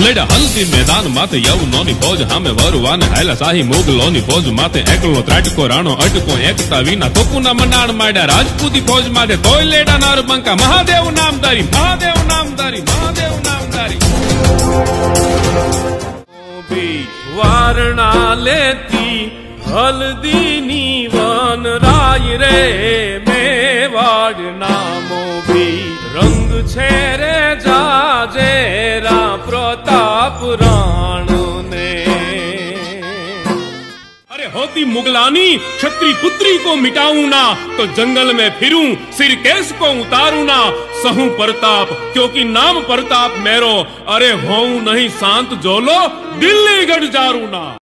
લેડા હલ્દી મેદાન માથે યવનોની ફોજ, હામે વરવાને હાયલા શાહી મોગલોની ફોજ માથે એકલો ત્રાટકો રાણો, અટકો એકતા વિના તોકુના મનાણ માંડ્યા રાજપૂતી ફોજ માથે તોય લેડા નારબંકા મહાદેવ નામદારી, મહાદેવ નામધારી મહાદેવ નામદારી. વારણા લેતી હલ્દીની मन राय रे मेवाड़ नामो भी। रंग छेरे जाजे रा प्रताप राणो ने अरे होती मुगलानी, छत्री पुत्री को मिटाऊ ना तो जंगल में फिरू सिर केस को उतारू ना। सहू प्रताप, क्योंकि नाम प्रताप मेरो, अरे हो नहीं शांत जोलो, दिल्ली गढ़ जारू ना।